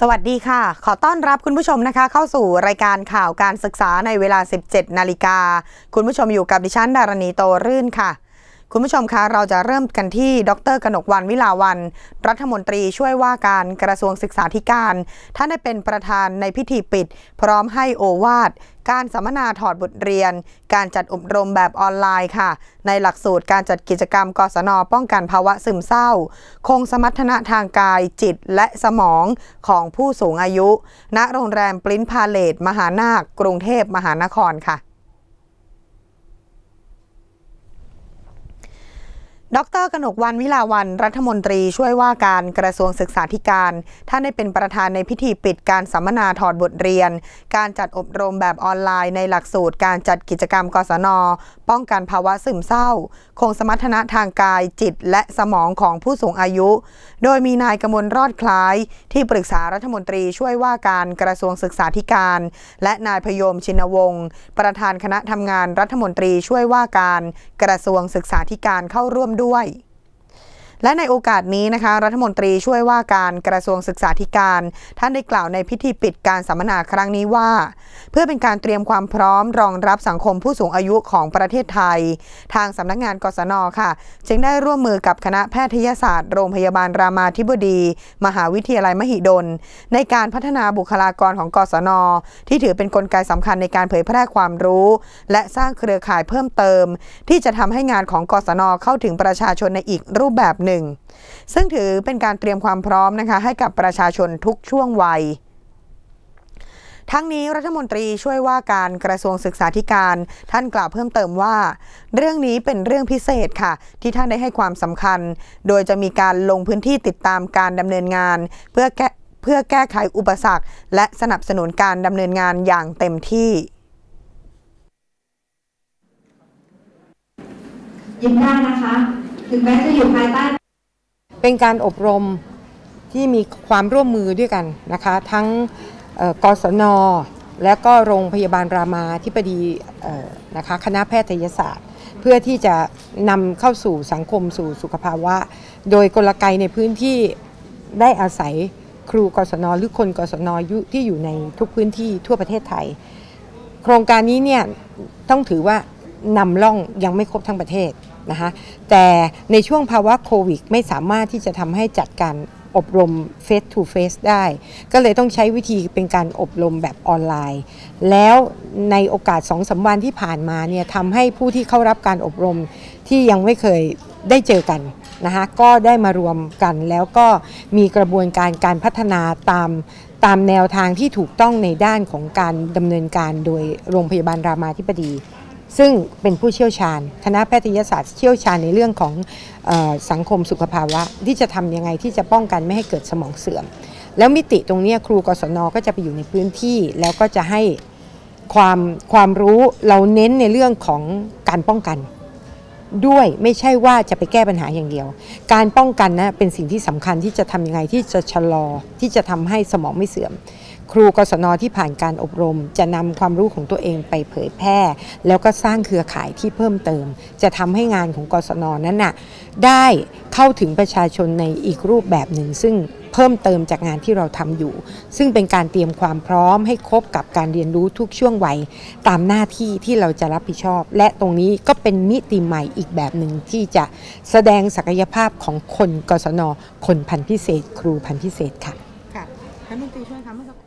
สวัสดีค่ะ ขอต้อนรับคุณผู้ชมนะคะ เข้าสู่รายการข่าวการศึกษาในเวลา 17 นาฬิกา คุณผู้ชมอยู่กับดิฉันดารณีโตรื่นค่ะ คุณผู้ชมคะเราจะเริ่มกันที่ ดรกนกวันวิลาวัน รัฐมนตรีช่วยว่าการกระทรวงศึกษาธิการ ท่านได้เป็นประธานในพิธีปิด พร้อมให้โอวาท การสัมมนาถอดบทเรียน การจัดอบรมแบบออนไลน์ค่ะ ในหลักสูตรการจัดกิจกรรมกศนป้องกันภาวะซึมเศร้า คงสมรรถนะทางกายจิตและสมองของผู้สูงอายุ ณโรงแรมปลิ้นพาเลตมหานาคกรุงเทพมหานครค่ะ ดรกนกวันวิลาวันรัฐมนตรีช่วยว่าการกระทรวงศึกษาธิการ ท่านได้เป็นประธานในพิธีปิดการสัมมนาถอดบทเรียน การจัดอบรมแบบออนไลน์ในหลักสูตร การจัดกิจกรรมกศน ป้องกันภาวะซึมเศร้า คงสมรรถนะทางกายจิตและสมองของผู้สูงอายุ โดยมีนายกมลรอดคล้าย ที่ปรึกษารัฐมนตรีช่วยว่าการกระทรวงศึกษาธิการ และนายพยมชินวงศ์ประธานคณะทำงานรัฐมนตรีช่วยว่าการกระทรวงศึกษาธิการเข้าร่วมด้วย Why? และในโอกาสนี้นะคะ รัฐมนตรีช่วยว่าการกระทรวงศึกษาธิการ ท่านได้กล่าวในพิธีปิดการสัมมนาครั้งนี้ว่า เพื่อเป็นการเตรียมความพร้อมรองรับสังคมผู้สูงอายุของประเทศไทย ทางสำนักงานกศนค่ะ จึงได้ร่วมมือกับคณะแพทยศาสตร์ โรงพยาบาลรามาธิบดี มหาวิทยาลัยมหิดล ในการพัฒนาบุคลากรของกศน ที่ถือเป็นนกลไกสำคัญในการเผยแพร่ความรู้ และสร้างเครือข่ายเพิ่มเติม ที่จะทำให้งานของกศนเข้าถึงประชาชนในอีกรูปแบบหนึ่งซึ่งถือเป็นการเตรียมความพร้อมนะคะให้กับประชาชนทุกช่วงวัย ทั้งนี้รัฐมนตรีช่วยว่าการกระทรวงศึกษาธิการ ท่านกล่าวเพิ่มเติมว่า เรื่องนี้เป็นเรื่องพิเศษค่ะ ที่ท่านได้ให้ความสำคัญ โดยจะมีการลงพื้นที่ติดตามการดำเนินงาน เพื่อแก้เพื่อแก้ไขอุปสรรค และสนับสนุนการดำเนินงานอย่างเต็มที่ยิ้มได้นะคะ ถึงแม้จะอยู่ภายใต้ เป็นการอบรมที่มีความร่วมมือด้วยกันนะคะ ทั้งกศน และก็โรงพยาบาลรามาธิบดีนะคะคณะแพทยศาสตร์ เพื่อที่จะนำเข้าสู่สังคมสู่สุขภาวะ โดยกลไกในพื้นที่ได้อาศัยครูกศน หรือคนกศนยุที่อยู่ในทุกพื้นที่ทั่วประเทศไทย โครงการนี้เนี่ยต้องถือว่านำร่องยังไม่ครบทั้งประเทศ นะคะแต่ในช่วงภาวะโควิดไม่สามารถที่จะทำให้จัดการอบรม Face to Face ได้ ก็เลยต้องใช้วิธีเป็นการอบรมแบบออนไลน์ แล้วในโอกาส2องสวันที่ผ่านมาเนี่ยทำให้ผู้ที่เข้ารับการอบรมที่ยังไม่เคยได้เจอกันนะคะก็ได้มารวมกันแล้วก็มีกระบวนการการพัฒนาตามตามแนวทางที่ถูกต้องในด้านของการดำเนินการโดยโรงพยาบาลรามาธิบดี ซึ่งเป็นผู้เชี่ยวชาญ คณะแพทยศาสตร์เชี่ยวชาญในเรื่องของออสังคมสุขภาวะ ที่จะทำยังไงที่จะป้องกันไม่ให้เกิดสมองเสื่อม แล้วมิติตรงนี้ครูกศนก็จะไปอยู่ในพื้นที่ แล้วก็จะให้ความความรู้เราเน้นในเรื่องของการป้องกัน ด้วยไม่ใช่ว่าจะไปแก้ปัญหาอย่างเดียว การป้องกันนะเป็นสิ่งที่สำคัญที่จะทำยังไงที่จะชะลอที่จะทำให้สมองไม่เสื่อม ครูกศนที่ผ่านการอบรม จะนำความรู้ของตัวเองไปเผยแพร่ แล้วก็สร้างเครือข่ายที่เพิ่มเติม จะทำให้งานของกศนนั้นน่ะได้เข้าถึงประชาชนในอีกรูปแบบหนึ่ง ซึ่งเพิ่มเติมจากงานที่เราทำอยู่ ซึ่งเป็นการเตรียมความพร้อมให้ครบกับการเรียนรู้ทุกช่วงวัยตามหน้าที่ที่เราจะรับผิดชอบ และตรงนี้ก็เป็นมิติใหม่อีกแบบหนึ่งที่จะแสดงศักยภาพของคนกศนคนพันธิเศษ ครูพันธิเศษค่ะค่ะท่านมนตรีช่วยคะเมื่อสัก